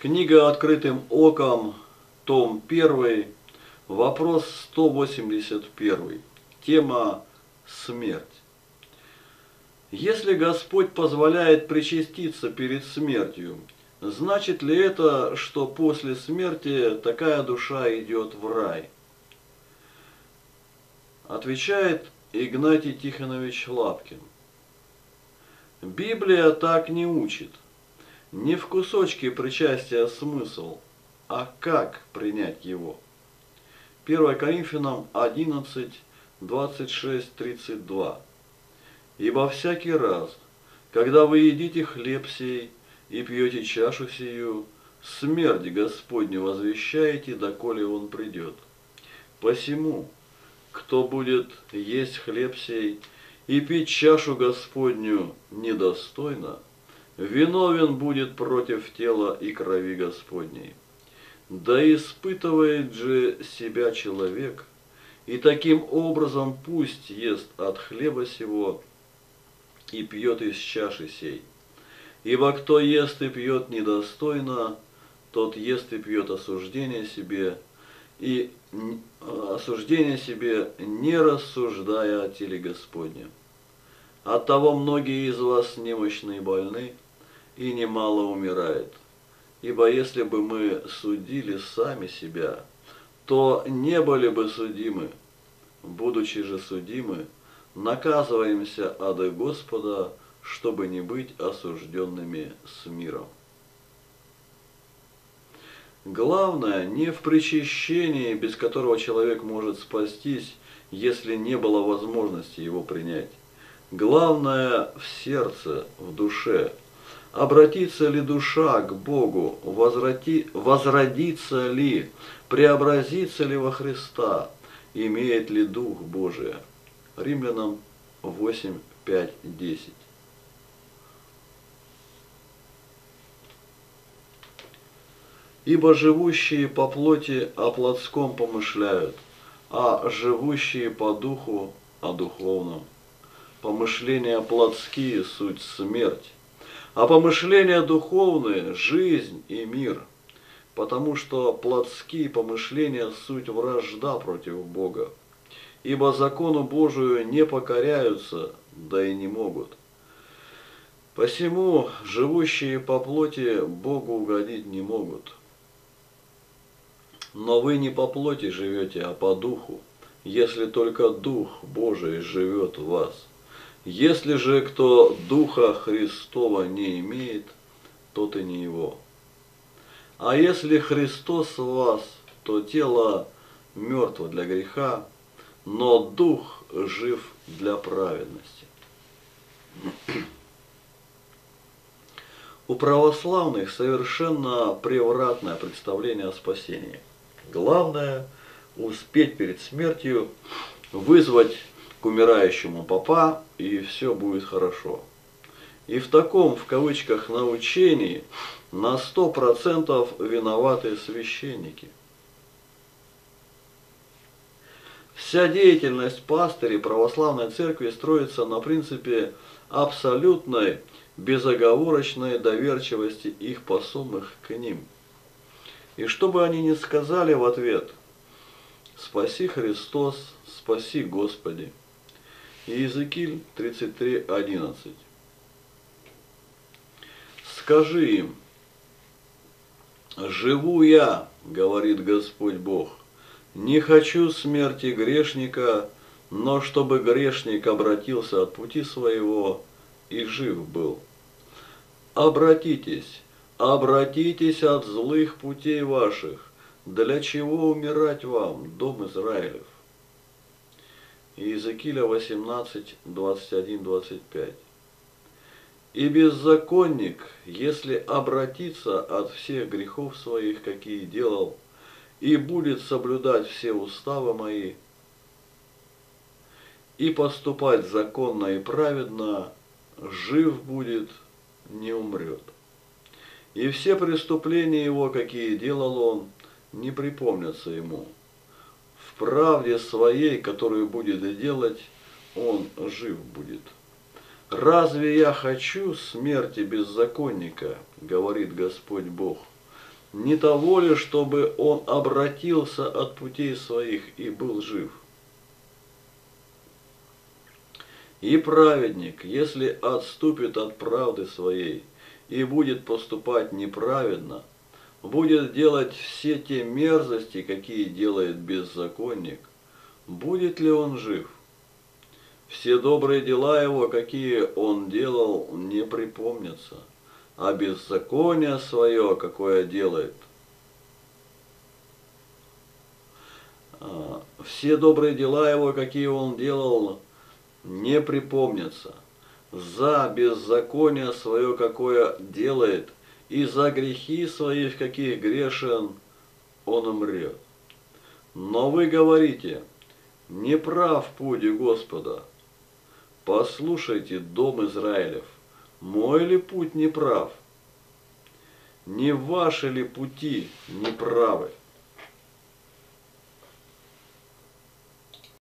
Книга «Открытым оком», том 1, вопрос 181. Тема «Смерть». Если Господь позволяет причаститься перед смертью, значит ли это, что после смерти такая душа идет в рай? Отвечает Игнатий Тихонович Лапкин. Библия так не учит – не в кусочке причастия смысл, а как принять его. 1 Коринфянам 11, 26, 32. Ибо всякий раз, когда вы едите хлеб сей и пьете чашу сию, смерть Господню возвещаете, доколе Он придет. Посему, кто будет есть хлеб сей и пить чашу Господню недостойно, виновен будет против тела и крови Господней. Да испытывает же себя человек, и таким образом пусть ест от хлеба сего и пьет из чаши сей. Ибо кто ест и пьет недостойно, тот ест и пьет осуждение себе, и осуждение себе, не рассуждая о теле Господне. Оттого многие из вас немощные и больны, и немало умирает. Ибо если бы мы судили сами себя, то не были бы судимы. Будучи же судимы, наказываемся ады Господа, чтобы не быть осужденными с миром. Главное не в причащении, без которого человек может спастись, если не было возможности его принять. Главное в сердце, в душе – Обратится ли душа к Богу, возврати, возродится ли, преобразится ли во Христа, имеет ли Дух Божий? Римлянам 8, 5, 10. Ибо живущие по плоти о плотском помышляют, а живущие по духу о духовном. Помышления плотские – суть смерть, а помышления духовные – жизнь и мир, потому что плотские помышления – суть вражда против Бога, ибо закону Божию не покоряются, да и не могут. Посему живущие по плоти Богу угодить не могут. Но вы не по плоти живете, а по духу, если только Дух Божий живет в вас. Если же кто Духа Христова не имеет, тот и не его. А если Христос в вас, то тело мертво для греха, но Дух жив для праведности. У православных совершенно превратное представление о спасении. Главное – успеть перед смертью вызвать к умирающему папа, и все будет хорошо. И в таком, в кавычках, научении на сто процентов виноваты священники. Вся деятельность пастырей православной церкви строится на принципе абсолютной безоговорочной доверчивости их посыльных к ним. И что бы они ни сказали в ответ, «Спаси Христос, спаси Господи», Иезекииль 33.11. Скажи им, «Живу я, — говорит Господь Бог, — не хочу смерти грешника, но чтобы грешник обратился от пути своего и жив был. Обратитесь, обратитесь от злых путей ваших, для чего умирать вам, дом Израилев? Иезекииля 18, 21, 25. «И беззаконник, если обратится от всех грехов своих, какие делал, и будет соблюдать все уставы мои, и поступать законно и праведно, жив будет, не умрет. И все преступления его, какие делал он, не припомнятся ему» правде своей, которую будет делать, он жив будет. «Разве я хочу смерти беззаконника, — говорит Господь Бог, Не того ли, чтобы он обратился от путей своих и был жив? И праведник, если отступит от правды своей и будет поступать неправедно, будет делать все те мерзости, какие делает беззаконник, будет ли он жив? Все добрые дела его, какие он делал, не припомнятся, а беззаконие свое, какое делает. А, все добрые дела его, какие он делал, не припомнятся. За беззаконие свое, какое делает, и за грехи свои, в каких грешен, он умрет. Но вы говорите, не прав путь Господа. Послушайте, дом Израилев, мой ли путь не прав? Не ваши ли пути неправы?